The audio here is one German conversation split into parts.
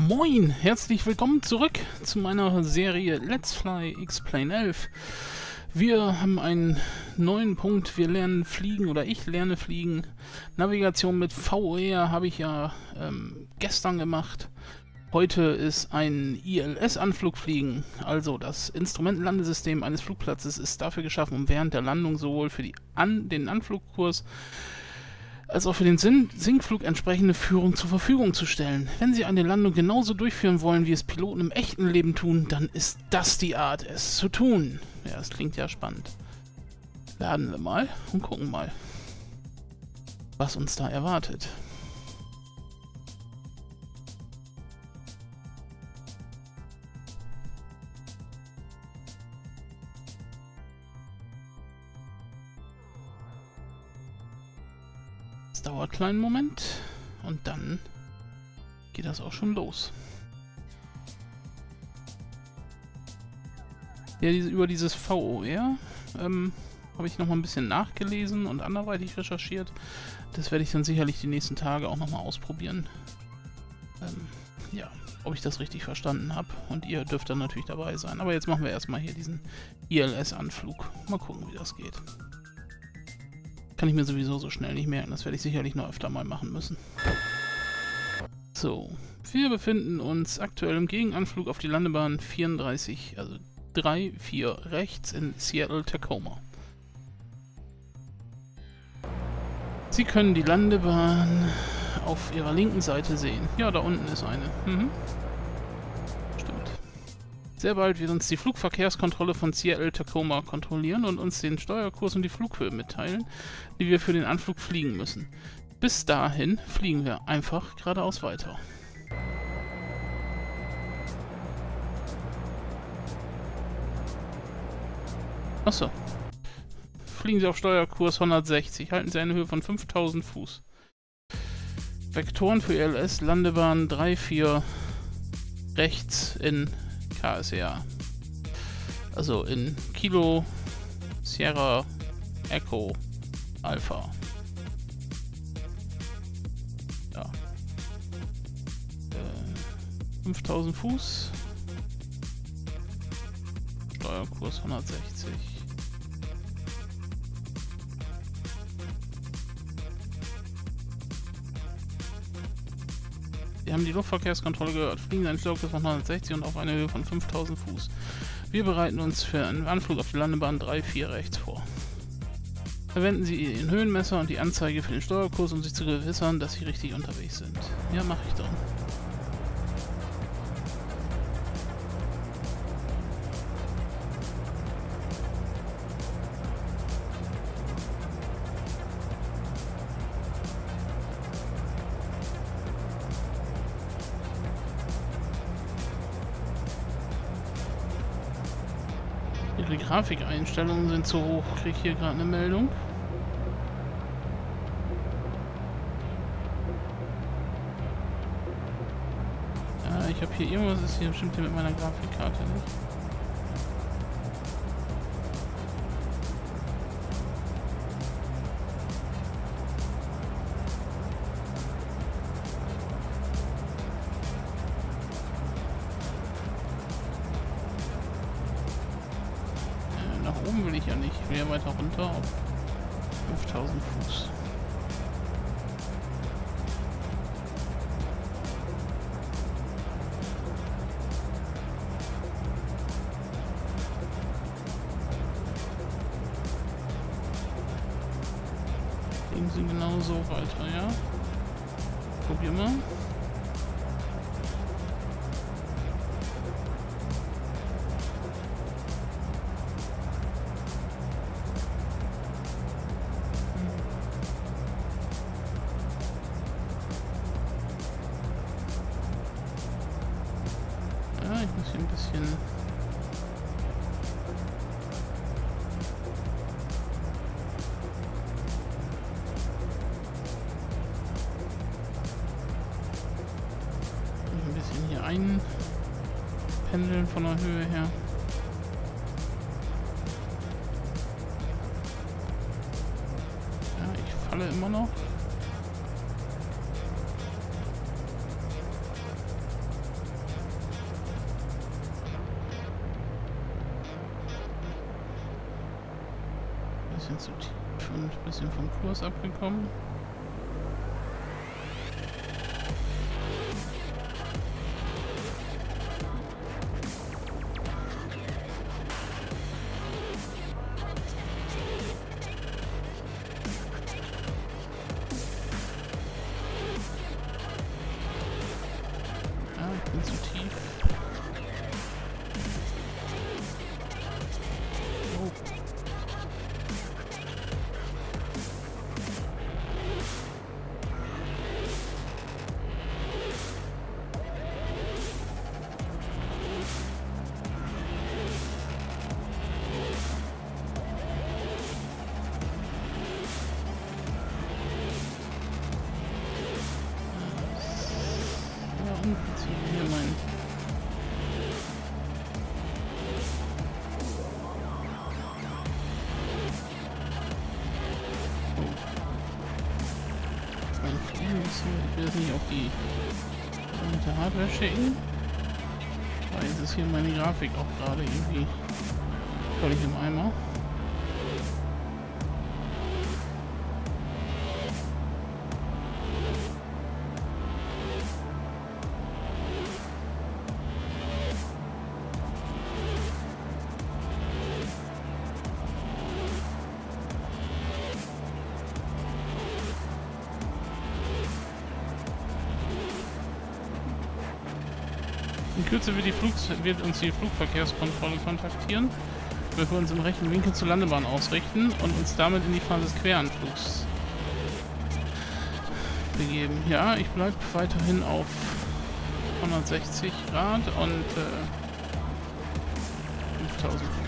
Moin, herzlich willkommen zurück zu meiner Serie Let's Fly X-Plane 11. Wir haben einen neuen Punkt, wir lernen fliegen oder ich lerne fliegen. Navigation mit VR habe ich ja ähm, gestern gemacht. Heute ist ein ILS-Anflug fliegen, also das Instrumentenlandesystem eines Flugplatzes ist dafür geschaffen, um während der Landung sowohl für An den Anflugkurs als auch für den Sin Sinkflug entsprechende Führung zur Verfügung zu stellen. Wenn Sie eine Landung genauso durchführen wollen, wie es Piloten im echten Leben tun, dann ist das die Art, es zu tun. Ja, das klingt ja spannend. Laden wir mal und gucken mal, was uns da erwartet. Dauert einen kleinen Moment und dann geht das auch schon los. Ja, diese, über dieses VOR ähm, habe ich noch mal ein bisschen nachgelesen und anderweitig recherchiert. Das werde ich dann sicherlich die nächsten Tage auch noch mal ausprobieren. Ähm, ja, ob ich das richtig verstanden habe. Und ihr dürft dann natürlich dabei sein. Aber jetzt machen wir erstmal hier diesen ILS-Anflug. Mal gucken, wie das geht. Kann ich mir sowieso so schnell nicht merken. Das werde ich sicherlich noch öfter mal machen müssen. So. Wir befinden uns aktuell im Gegenanflug auf die Landebahn 34, also 3, 4 rechts in Seattle-Tacoma. Sie können die Landebahn auf ihrer linken Seite sehen. Ja, da unten ist eine. Mhm. Sehr bald wird uns die Flugverkehrskontrolle von Seattle-Tacoma kontrollieren und uns den Steuerkurs und die Flughöhe mitteilen, die wir für den Anflug fliegen müssen. Bis dahin fliegen wir einfach geradeaus weiter. Achso. Fliegen Sie auf Steuerkurs 160. Halten Sie eine Höhe von 5000 Fuß. Vektoren für ILS, Landebahn 3, 4 rechts in KSR. Also in Kilo, Sierra, Echo, Alpha. Ja. Äh, 5000 Fuß. Steuerkurs 160. Wir haben die Luftverkehrskontrolle gehört. Fliegen einen Stockkurs von 160 und auf eine Höhe von 5000 Fuß. Wir bereiten uns für einen Anflug auf die Landebahn 3-4 rechts vor. Verwenden Sie Ihren Höhenmesser und die Anzeige für den Steuerkurs, um sich zu gewissern, dass Sie richtig unterwegs sind. Ja, mache ich dann. Grafikeinstellungen sind zu hoch. Kriege ich hier gerade eine Meldung? Ja, ich habe hier irgendwas ist hier bestimmt hier mit meiner Grafikkarte nicht. Ja weiter runter auf 5000 Fuß. Gehen sie genau so weiter, ja? Probier mal. pendeln von der Höhe her. Ja, ich falle immer noch. Bisschen zu tief und bisschen vom Kurs abgekommen. Schicken. Weil jetzt ist hier meine Grafik auch gerade irgendwie völlig im Eimer. Kürze wird, wird uns die Flugverkehrskontrolle kontaktieren, bevor wir uns im rechten Winkel zur Landebahn ausrichten und uns damit in die Phase des Queranflugs begeben. Ja, ich bleibe weiterhin auf 160 Grad und äh, 5000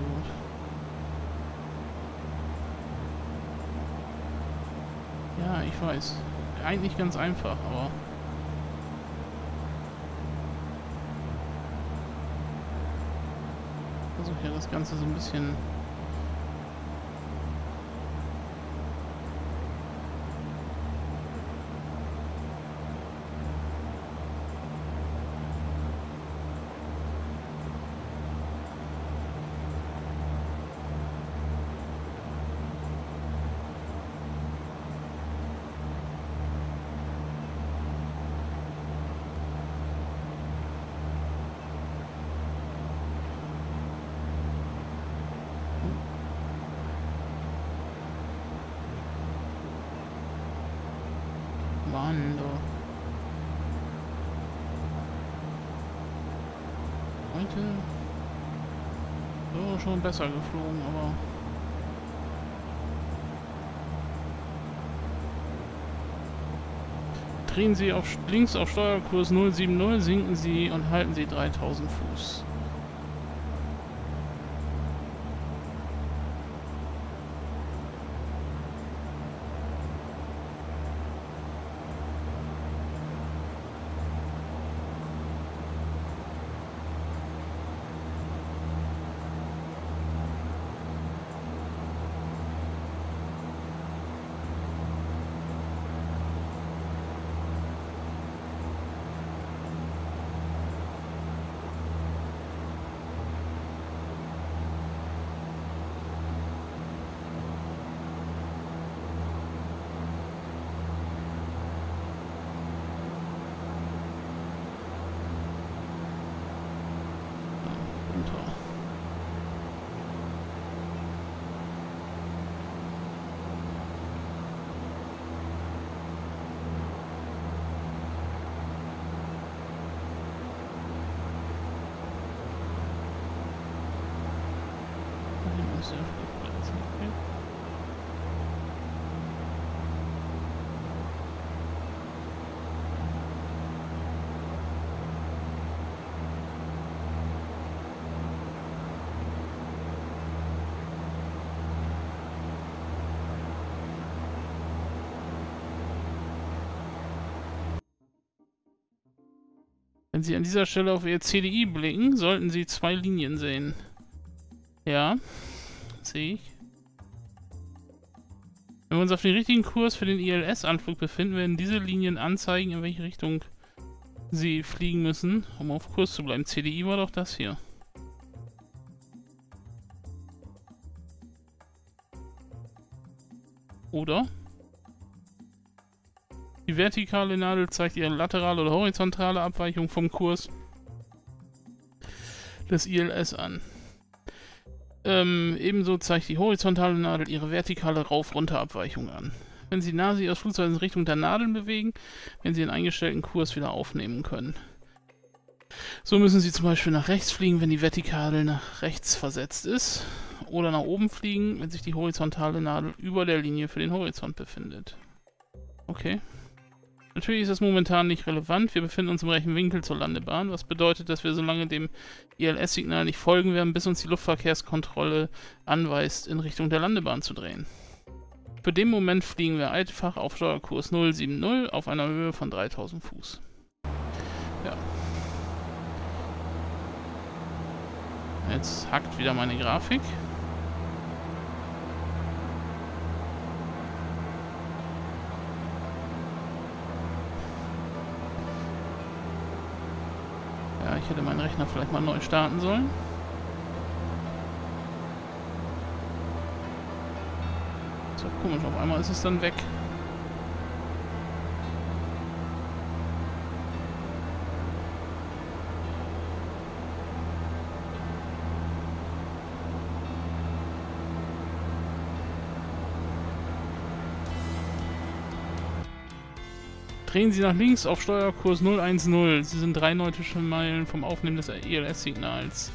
gut. Ja, ich weiß. Eigentlich ganz einfach, aber... Versuche ja das Ganze so ein bisschen so schon besser geflogen, aber drehen Sie auf links auf Steuerkurs 070, sinken Sie und halten Sie 3000 Fuß. Wenn Sie an dieser Stelle auf Ihr CDI blicken, sollten Sie zwei Linien sehen. Ja, sehe ich. Wenn wir uns auf den richtigen Kurs für den ILS-Anflug befinden, werden diese Linien anzeigen, in welche Richtung Sie fliegen müssen, um auf Kurs zu bleiben. CDI war doch das hier. Oder? Die vertikale Nadel zeigt ihre laterale oder horizontale Abweichung vom Kurs des ILS an. Ähm, ebenso zeigt die horizontale Nadel ihre vertikale Rauf-Runter-Abweichung an. Wenn Sie Nasi aus Flugzeug in Richtung der Nadeln bewegen, werden Sie den eingestellten Kurs wieder aufnehmen können. So müssen Sie zum Beispiel nach rechts fliegen, wenn die Vertikale nach rechts versetzt ist. Oder nach oben fliegen, wenn sich die horizontale Nadel über der Linie für den Horizont befindet. Okay. Natürlich ist das momentan nicht relevant. Wir befinden uns im rechten Winkel zur Landebahn, was bedeutet, dass wir so lange dem ILS-Signal nicht folgen werden, bis uns die Luftverkehrskontrolle anweist, in Richtung der Landebahn zu drehen. Für den Moment fliegen wir einfach auf Steuerkurs 070 auf einer Höhe von 3000 Fuß. Ja. Jetzt hackt wieder meine Grafik. Ja, ich hätte meinen Rechner vielleicht mal neu starten sollen. So, komisch, auf einmal ist es dann weg. Drehen Sie nach links auf Steuerkurs 010. Sie sind drei nautische Meilen vom Aufnehmen des ELS-Signals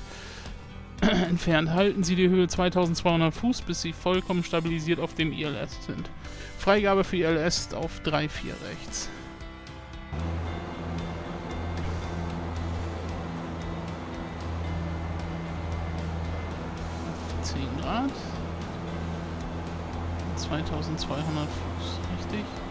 entfernt. Halten Sie die Höhe 2200 Fuß, bis Sie vollkommen stabilisiert auf dem ILS sind. Freigabe für ILS auf 3-4 rechts. Grad. 2200 Fuß, richtig?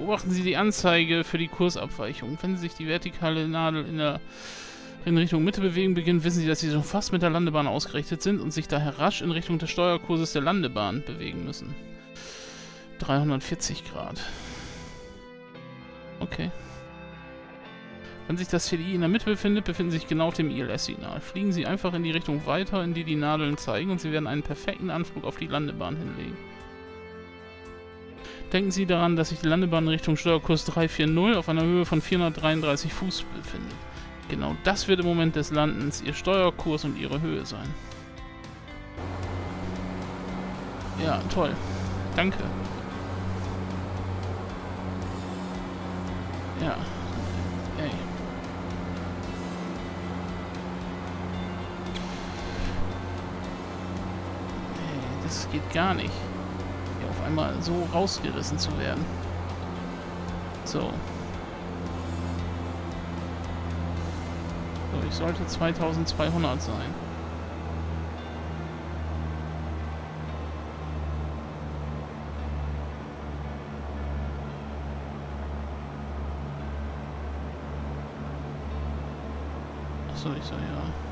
Beobachten Sie die Anzeige für die Kursabweichung. Wenn Sie sich die vertikale Nadel in der in Richtung Mitte bewegen beginnen, wissen Sie, dass Sie schon fast mit der Landebahn ausgerichtet sind und sich daher rasch in Richtung des Steuerkurses der Landebahn bewegen müssen. 340 Grad. Okay. Wenn sich das CDI in der Mitte befindet, befinden Sie sich genau auf dem ILS-Signal. Fliegen Sie einfach in die Richtung weiter, in die die Nadeln zeigen und Sie werden einen perfekten Anflug auf die Landebahn hinlegen. Denken Sie daran, dass sich die Landebahn Richtung Steuerkurs 340 auf einer Höhe von 433 Fuß befindet. Genau das wird im Moment des Landens Ihr Steuerkurs und Ihre Höhe sein. Ja, toll. Danke. Ja. Ey. Ey, das geht gar nicht einmal so rausgerissen zu werden. So. So, ich sollte 2200 sein. Achso, ich soll ja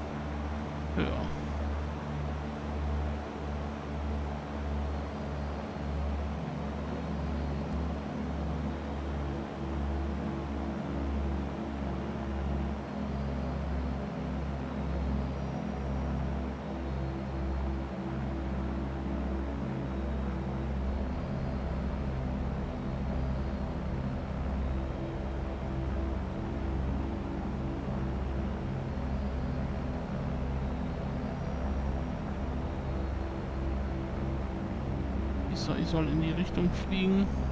soll in die Richtung fliegen.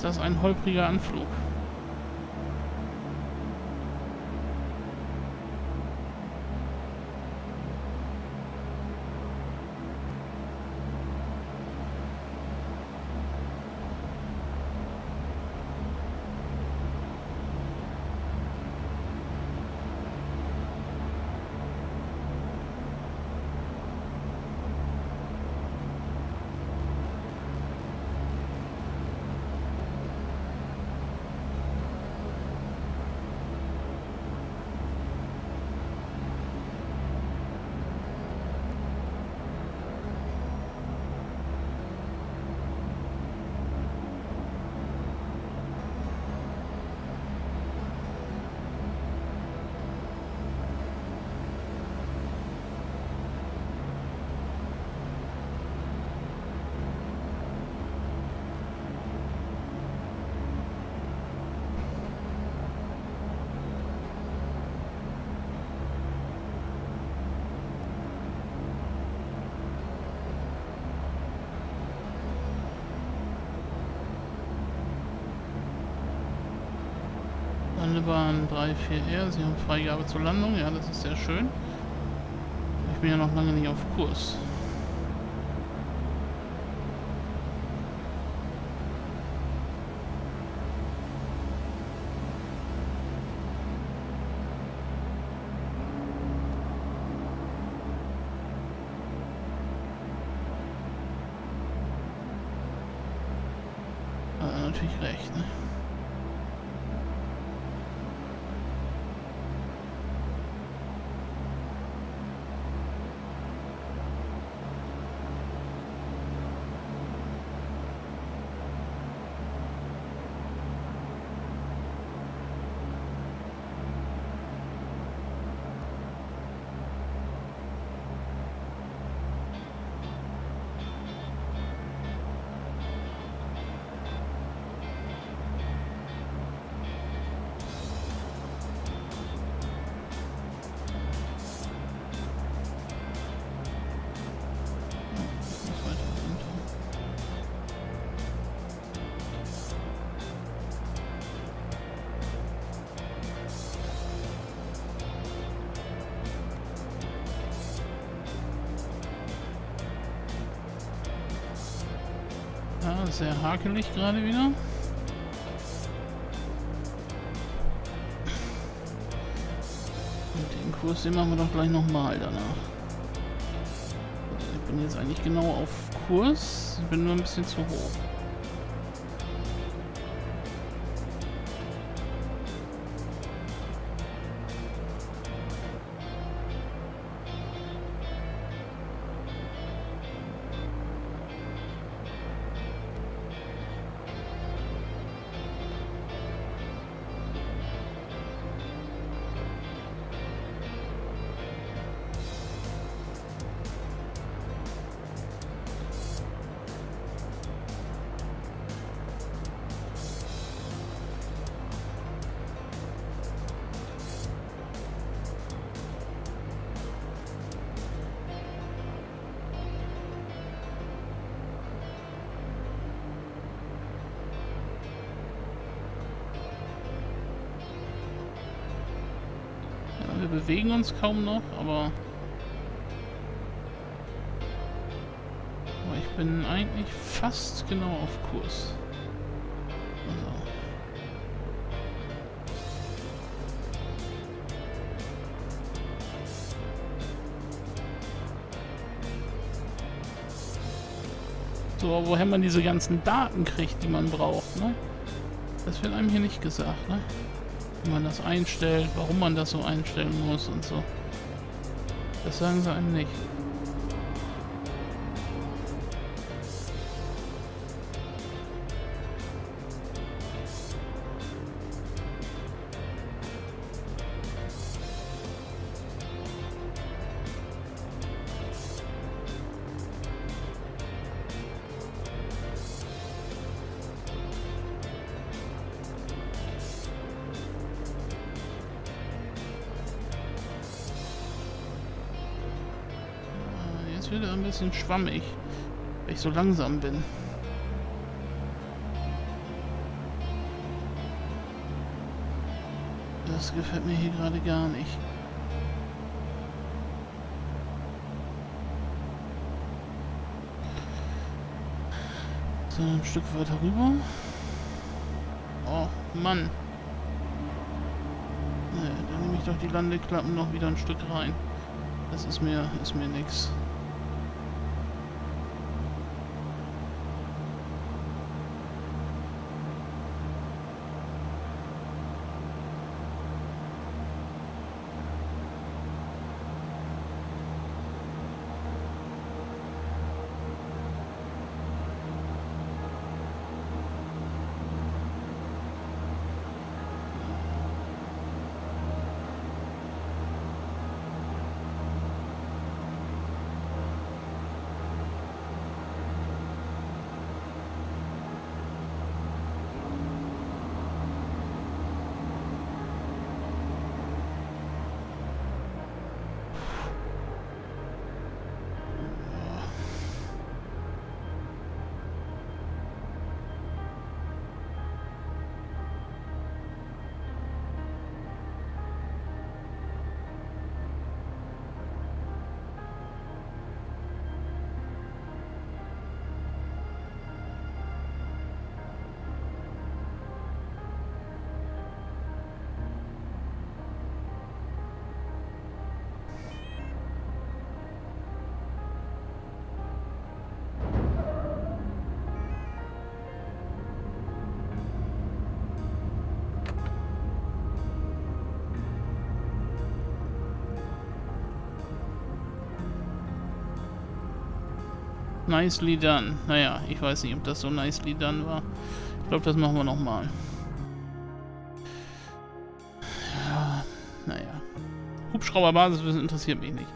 Ist das ein holpriger Anflug. Landebahn 34R, Sie haben Freigabe zur Landung, ja, das ist sehr schön. Ich bin ja noch lange nicht auf Kurs. Äh, natürlich recht, ne? Sehr hakelig gerade wieder. Und den Kurs, den machen wir doch gleich nochmal danach. Ich bin jetzt eigentlich genau auf Kurs. Bin nur ein bisschen zu hoch. Bewegen uns kaum noch, aber... Aber ich bin eigentlich fast genau auf Kurs. Also. So, woher man diese ganzen Daten kriegt, die man braucht, ne? Das wird einem hier nicht gesagt, ne? Wie man das einstellt, warum man das so einstellen muss und so. Das sagen sie einem nicht. wieder ein bisschen schwammig, weil ich so langsam bin. Das gefällt mir hier gerade gar nicht. So, ein Stück weiter rüber. Oh, Mann. Ne, dann nehme ich doch die Landeklappen noch wieder ein Stück rein. Das ist mir, ist mir nix. Nicely done. Naja, ich weiß nicht, ob das so nicely done war. Ich glaube, das machen wir nochmal. Ja, naja. Hubschrauberbasis interessiert mich nicht.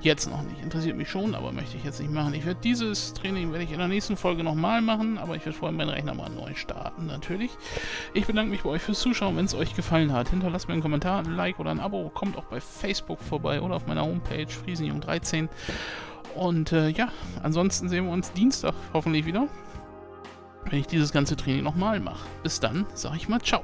Jetzt noch nicht. Interessiert mich schon, aber möchte ich jetzt nicht machen. Ich werde dieses Training werde ich in der nächsten Folge nochmal machen, aber ich werde vorher meinen Rechner mal neu starten, natürlich. Ich bedanke mich bei euch fürs Zuschauen, wenn es euch gefallen hat. Hinterlasst mir einen Kommentar, ein Like oder ein Abo. Kommt auch bei Facebook vorbei oder auf meiner Homepage Friesenjung13. Und äh, ja, ansonsten sehen wir uns Dienstag hoffentlich wieder, wenn ich dieses ganze Training nochmal mache. Bis dann, sage ich mal ciao.